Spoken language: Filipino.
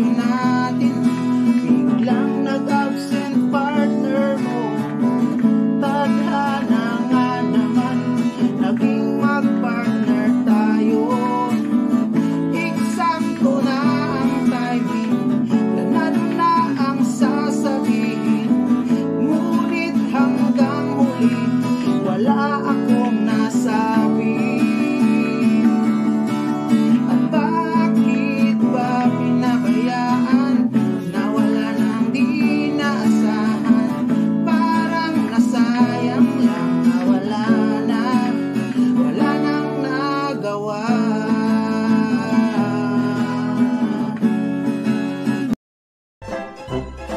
Natin Biglang nag-absent partner mo. Tadhana nga naman Naging mag-partner tayo. Eksakto na ang timing Nanalo na ang sasabihin. Ngunit hanggang huli Wala akong Bye.